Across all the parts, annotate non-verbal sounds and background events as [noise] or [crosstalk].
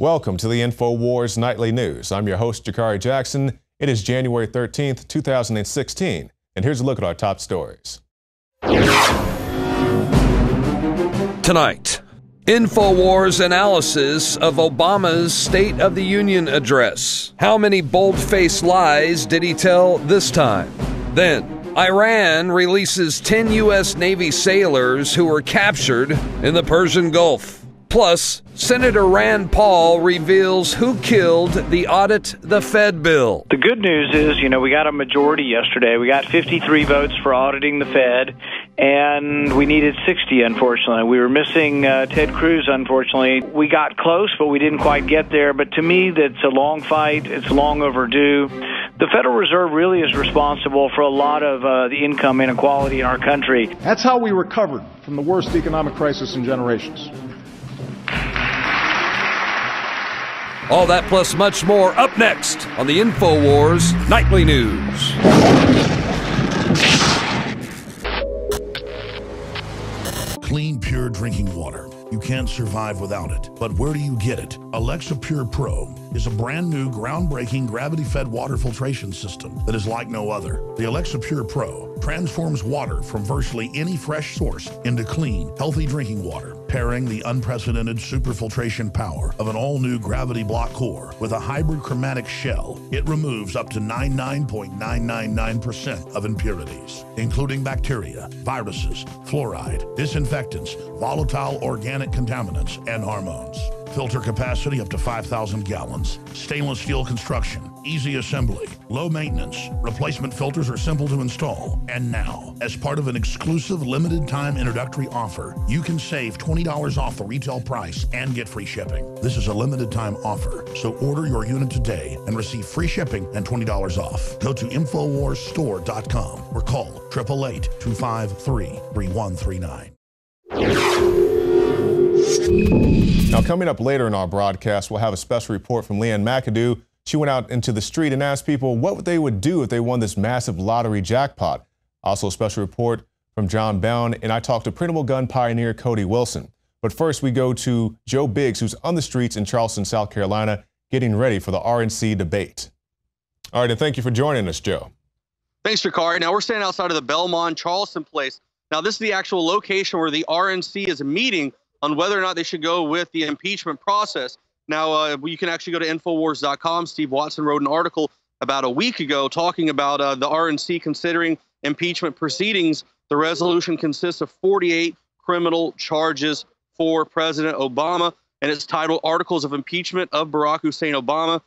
Welcome to the InfoWars Nightly News. I'm your host, Jakari Jackson. It is January 13th, 2016, and here's a look at our top stories. Tonight, InfoWars analysis of Obama's State of the Union address. How many bold faced lies did he tell this time? Then, Iran releases 10 U.S. Navy sailors who were captured in the Persian Gulf. Plus, Senator Rand Paul reveals who killed the Audit the Fed bill. The good news is, you know, we got a majority yesterday. We got 53 votes for auditing the Fed, and we needed 60, unfortunately. We were missing uh, Ted Cruz, unfortunately. We got close, but we didn't quite get there. But to me, that's a long fight. It's long overdue. The Federal Reserve really is responsible for a lot of uh, the income inequality in our country. That's how we recovered from the worst economic crisis in generations. All that plus much more up next on the InfoWars Nightly News. Clean, pure drinking water. You can't survive without it. But where do you get it? Alexa Pure Pro is a brand new groundbreaking gravity fed water filtration system that is like no other. The Alexa Pure Pro transforms water from virtually any fresh source into clean, healthy drinking water pairing the unprecedented superfiltration power of an all-new gravity block core with a hybrid chromatic shell, it removes up to 99.999% of impurities, including bacteria, viruses, fluoride, disinfectants, volatile organic contaminants, and hormones. Filter capacity up to 5,000 gallons. Stainless steel construction. Easy assembly. Low maintenance. Replacement filters are simple to install. And now, as part of an exclusive limited time introductory offer, you can save $20 off the retail price and get free shipping. This is a limited time offer, so order your unit today and receive free shipping and $20 off. Go to InfoWarsStore.com or call 888 253 3139. Now, coming up later in our broadcast, we'll have a special report from Leanne McAdoo. She went out into the street and asked people what they would do if they won this massive lottery jackpot. Also, a special report from John Bowne, and I talked to printable gun pioneer Cody Wilson. But first, we go to Joe Biggs, who's on the streets in Charleston, South Carolina, getting ready for the RNC debate. All right, and thank you for joining us, Joe. Thanks, Jakari. Now, we're standing outside of the Belmond Charleston place. Now, this is the actual location where the RNC is meeting on whether or not they should go with the impeachment process. Now, uh, you can actually go to Infowars.com. Steve Watson wrote an article about a week ago talking about uh, the RNC considering impeachment proceedings. The resolution consists of 48 criminal charges for President Obama, and it's titled Articles of Impeachment of Barack Hussein Obama.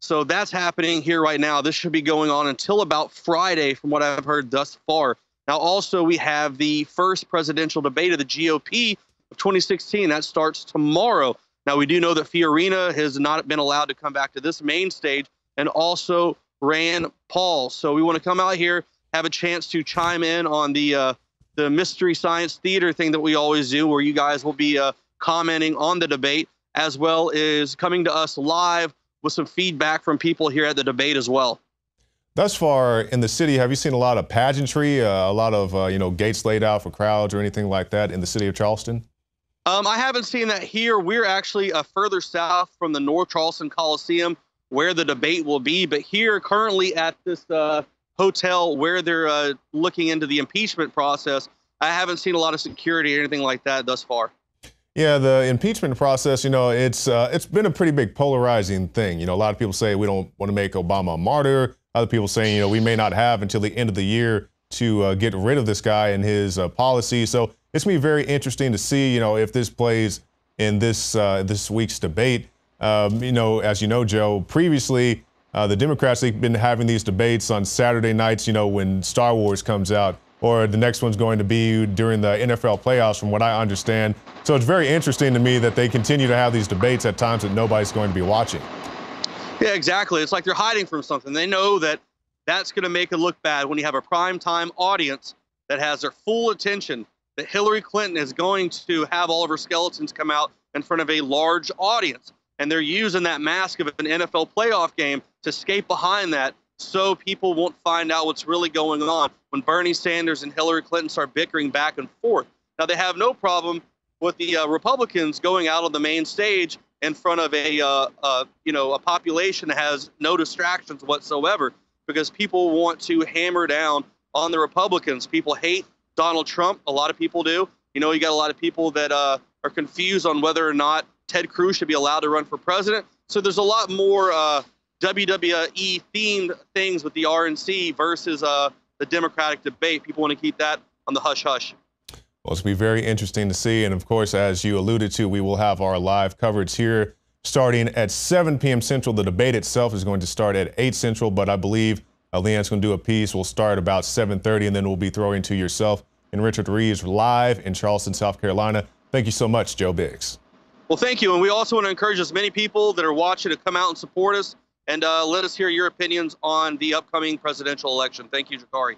So that's happening here right now. This should be going on until about Friday, from what I've heard thus far. Now, also, we have the first presidential debate of the GOP of 2016. That starts tomorrow. Now, we do know that Fiorina has not been allowed to come back to this main stage, and also Rand Paul. So we want to come out here, have a chance to chime in on the uh, the mystery science theater thing that we always do, where you guys will be uh, commenting on the debate, as well as coming to us live with some feedback from people here at the debate as well. Thus far in the city, have you seen a lot of pageantry, uh, a lot of uh, you know gates laid out for crowds or anything like that in the city of Charleston? Um, I haven't seen that here. We're actually uh, further south from the North Charleston Coliseum where the debate will be. But here, currently at this uh, hotel where they're uh, looking into the impeachment process, I haven't seen a lot of security or anything like that thus far. Yeah, the impeachment process, you know, it's uh, it's been a pretty big polarizing thing. You know, a lot of people say we don't want to make Obama a martyr. Other people saying, you know, we may not have until the end of the year to uh, get rid of this guy and his uh, policy. So it's going to be very interesting to see, you know, if this plays in this uh, this week's debate. Um, you know, as you know, Joe, previously uh, the Democrats have been having these debates on Saturday nights. You know, when Star Wars comes out, or the next one's going to be during the NFL playoffs, from what I understand. So it's very interesting to me that they continue to have these debates at times that nobody's going to be watching. Yeah, exactly. It's like they're hiding from something. They know that that's going to make it look bad when you have a prime time audience that has their full attention that Hillary Clinton is going to have all of her skeletons come out in front of a large audience. And they're using that mask of an NFL playoff game to skate behind that so people won't find out what's really going on when Bernie Sanders and Hillary Clinton start bickering back and forth. Now, they have no problem with the uh, Republicans going out on the main stage in front of a uh, uh, you know a population that has no distractions whatsoever because people want to hammer down on the Republicans. People hate Donald Trump. A lot of people do. You know, you got a lot of people that uh, are confused on whether or not Ted Cruz should be allowed to run for president. So there's a lot more uh, WWE themed things with the RNC versus uh, the Democratic debate. People want to keep that on the hush hush. Well, it's going to be very interesting to see. And of course, as you alluded to, we will have our live coverage here starting at 7 p.m. Central. The debate itself is going to start at 8 Central, but I believe Leanne's going to do a piece. We'll start about 7.30, and then we'll be throwing to yourself and Richard Reeves live in Charleston, South Carolina. Thank you so much, Joe Biggs. Well, thank you. And we also want to encourage as many people that are watching to come out and support us and uh, let us hear your opinions on the upcoming presidential election. Thank you, Jakari.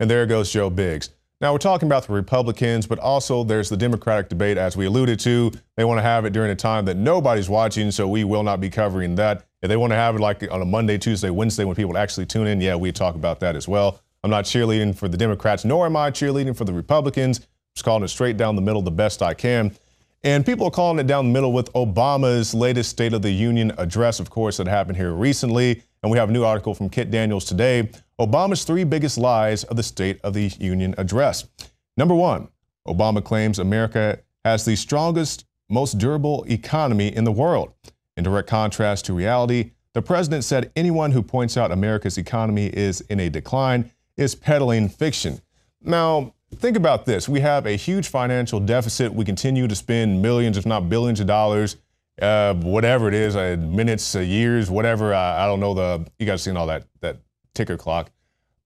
And there goes Joe Biggs. Now, we're talking about the Republicans, but also there's the Democratic debate, as we alluded to. They want to have it during a time that nobody's watching, so we will not be covering that. If they want to have it like on a Monday, Tuesday, Wednesday when people actually tune in, yeah, we talk about that as well. I'm not cheerleading for the Democrats, nor am I cheerleading for the Republicans. I'm just calling it straight down the middle the best I can. And people are calling it down the middle with Obama's latest State of the Union address, of course, that happened here recently. And we have a new article from Kit Daniels today Obama's three biggest lies of the State of the Union address. Number one, Obama claims America has the strongest, most durable economy in the world. In direct contrast to reality, the president said anyone who points out America's economy is in a decline is peddling fiction. Now, think about this. We have a huge financial deficit. We continue to spend millions, if not billions of dollars, uh, whatever it is, uh, minutes, uh, years, whatever. I don't know the, you guys seen all that, that ticker clock.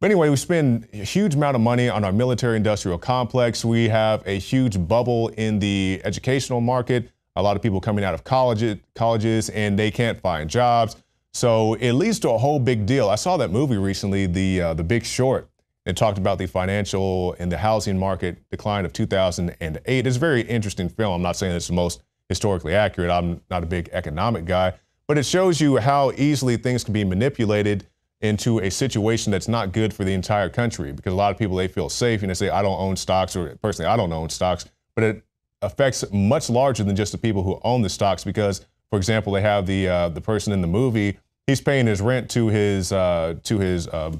But anyway, we spend a huge amount of money on our military industrial complex. We have a huge bubble in the educational market. A lot of people coming out of college, colleges and they can't find jobs. So it leads to a whole big deal. I saw that movie recently, the uh, the Big Short. It talked about the financial and the housing market decline of 2008. It's a very interesting film. I'm not saying it's the most historically accurate. I'm not a big economic guy, but it shows you how easily things can be manipulated into a situation that's not good for the entire country because a lot of people they feel safe and they say I don't own stocks or personally I don't own stocks, but it affects much larger than just the people who own the stocks because for example they have the uh, the person in the movie he's paying his rent to his uh, to his uh,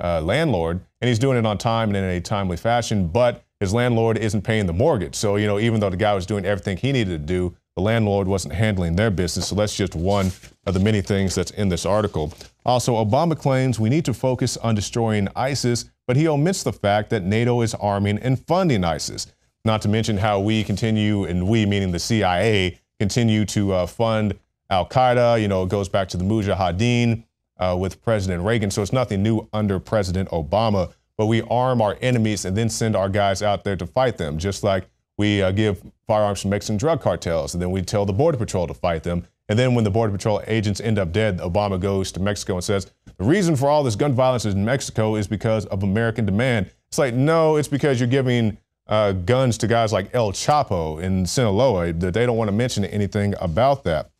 uh landlord and he's doing it on time and in a timely fashion, but his landlord isn't paying the mortgage. So you know even though the guy was doing everything he needed to do, the landlord wasn't handling their business. So that's just one of the many things that's in this article. Also, Obama claims we need to focus on destroying ISIS, but he omits the fact that NATO is arming and funding ISIS. Not to mention how we continue, and we meaning the CIA, continue to uh, fund Al Qaeda. You know, it goes back to the Mujahideen uh, with President Reagan. So it's nothing new under President Obama. But we arm our enemies and then send our guys out there to fight them, just like we uh, give firearms to Mexican drug cartels, and then we tell the Border Patrol to fight them. And then when the Border Patrol agents end up dead, Obama goes to Mexico and says, the reason for all this gun violence in Mexico is because of American demand. It's like, no, it's because you're giving uh, guns to guys like El Chapo in Sinaloa. That they don't want to mention anything about that.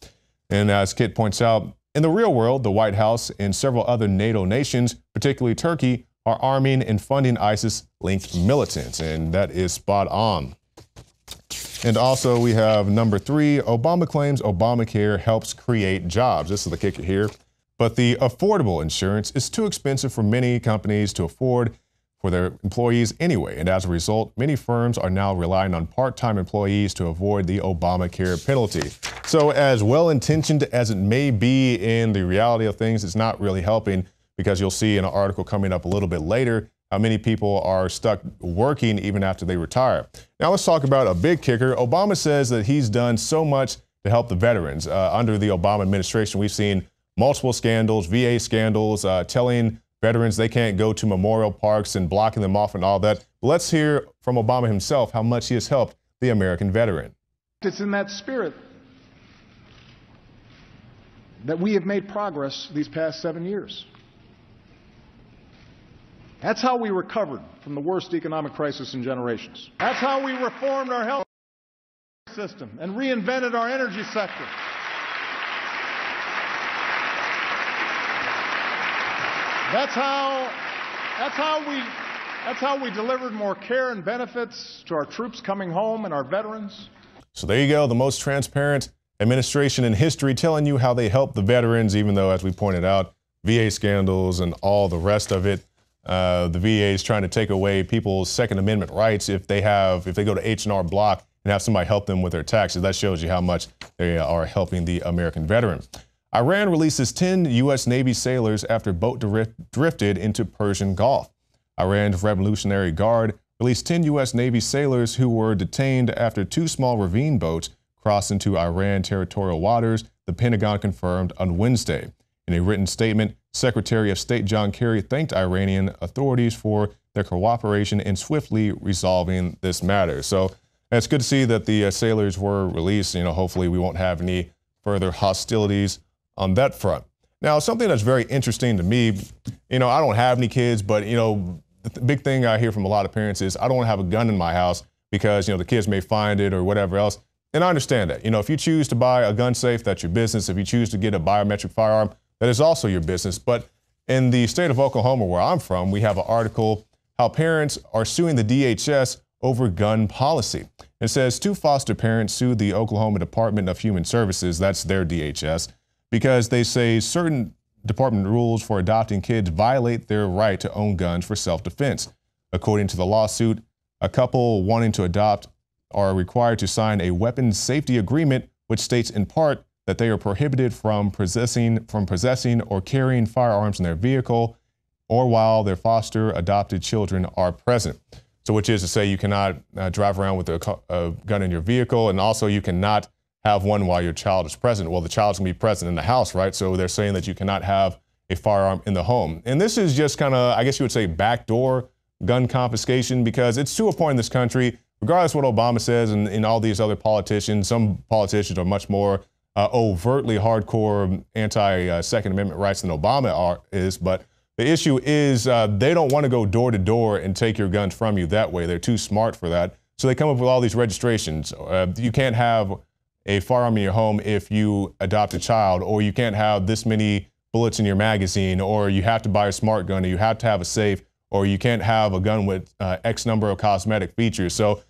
And as Kit points out, in the real world, the White House and several other NATO nations, particularly Turkey, are arming and funding ISIS linked militants. And that is spot on. And also, we have number three Obama claims Obamacare helps create jobs. This is the kicker here. But the affordable insurance is too expensive for many companies to afford for their employees anyway. And as a result, many firms are now relying on part time employees to avoid the Obamacare penalty. So, as well intentioned as it may be in the reality of things, it's not really helping because you'll see in an article coming up a little bit later how many people are stuck working even after they retire. Now, let's talk about a big kicker. Obama says that he's done so much to help the veterans. Uh, under the Obama administration, we've seen multiple scandals, VA scandals, uh, telling veterans they can't go to memorial parks and blocking them off and all that. Let's hear from Obama himself how much he has helped the American veteran. It's in that spirit that we have made progress these past seven years. That's how we recovered from the worst economic crisis in generations. That's how we reformed our health system and reinvented our energy sector. That's how, that's how we, that's how we delivered more care and benefits to our troops coming home and our veterans. So there you go, the most transparent administration in history telling you how they help the veterans, even though, as we pointed out, VA scandals and all the rest of it. Uh, the VA is trying to take away people's Second Amendment rights if they have if they go to H and R Block and have somebody help them with their taxes. That shows you how much they are helping the American veteran. Iran releases 10 U.S. Navy sailors after boat drift, drifted into Persian Gulf. Iran's Revolutionary Guard released 10 U.S. Navy sailors who were detained after two small riverine boats crossed into Iran territorial waters, the Pentagon confirmed on Wednesday. In a written statement, Secretary of State John Kerry thanked Iranian authorities for their cooperation in swiftly resolving this matter. So it's good to see that the uh, sailors were released. You know, hopefully we won't have any further hostilities on that front. Now, something that's very interesting to me, you know, I don't have any kids, but you know, the big thing I hear from a lot of parents is I don't want to have a gun in my house because you know the kids may find it or whatever else. And I understand that. You know, if you choose to buy a gun safe, that's your business. If you choose to get a biometric firearm, that is also your business. But in the state of Oklahoma, where I'm from, we have an article how parents are suing the DHS over gun policy. It says two foster parents sued the Oklahoma Department of Human Services, that's their DHS, because they say certain department rules for adopting kids violate their right to own guns for self defense. According to the lawsuit, a couple wanting to adopt are required to sign a weapons safety agreement, which states in part that they are prohibited from possessing, from possessing or carrying firearms in their vehicle or while their foster adopted children are present. So, which is to say, you cannot uh, drive around with a, a, gun in your vehicle, and also you cannot have one while your child is present. Well, the child's gonna be present in the house, right? So they're saying that you cannot have a firearm in the home. And this is just kind of, I guess you would say, backdoor gun confiscation because it's to a point in this country, regardless of what Obama says and, and all these other politicians, some politicians are much more uh, overtly hardcore anti uh, Second Amendment rights than Obama are, is. But the issue is uh, they don't want to go door to door and take your guns from you that way. They're too smart for that. So they come up with all these registrations. Uh, you can't have a firearm in your home if you adopt a child, or you can't have this many bullets in your magazine, or you have to buy a smart gun, or you have to have a safe, or you can't have a gun with uh, X number of cosmetic features. So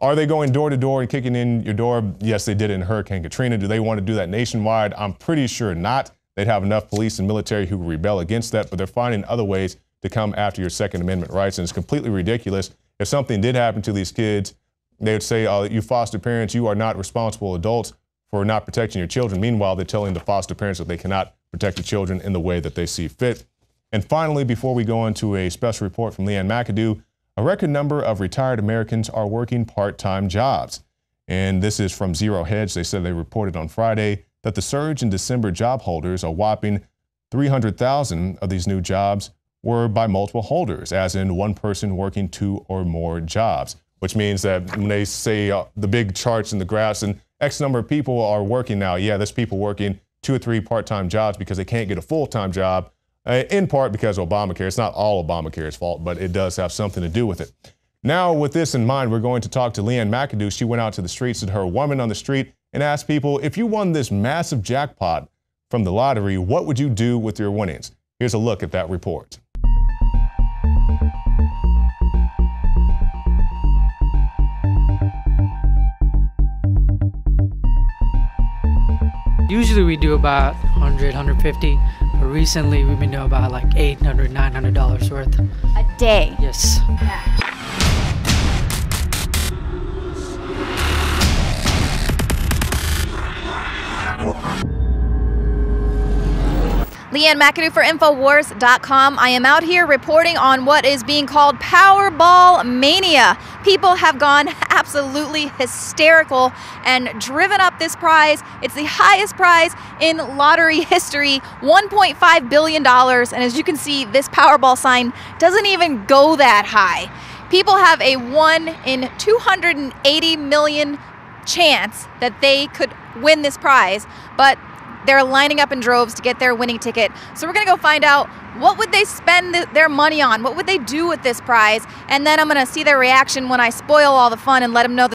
are they going door to door and kicking in your door? Yes, they did in Hurricane Katrina. Do they want to do that nationwide? I'm pretty sure not. They'd have enough police and military who rebel against that, but they're finding other ways to come after your Second Amendment rights. And it's completely ridiculous. If something did happen to these kids, they would say, uh, You foster parents, you are not responsible adults for not protecting your children. Meanwhile, they're telling the foster parents that they cannot protect the children in the way that they see fit. And finally, before we go into a special report from Leanne McAdoo, a record number of retired Americans are working part time jobs. And this is from Zero Hedge. They said they reported on Friday that the surge in December job holders, a whopping 300,000 of these new jobs, were by multiple holders, as in one person working two or more jobs, which means that when they say uh, the big charts in the graphs and X number of people are working now, yeah, there's people working two or three part time jobs because they can't get a full time job uh, in part because of Obamacare. It's not all Obamacare's fault, but it does have something to do with it. Now, with this in mind, we're going to talk to Leanne McAdoo. She went out to the streets and her woman on the street and asked people if you won this massive jackpot from the lottery, what would you do with your winnings? Here's a look at that report. Usually we do about 100, 150. But recently, we've been doing about like $800, $900 worth. A day? Yes. Leanne McAdoo for Infowars.com. I am out here reporting on what is being called Powerball Mania. People have gone [laughs] absolutely hysterical and driven up this prize. It's the highest prize in lottery [laughs] history $1.5 billion. And as you can see, this Powerball sign doesn't even go that high. People have a 1 in 280 million chance that they could win this prize, but they're lining up in droves to get their winning ticket. So we're going to go find out what would they spend th- their money on? What would they do with this prize? And then I'm going to see their reaction when I spoil all the fun and let them know that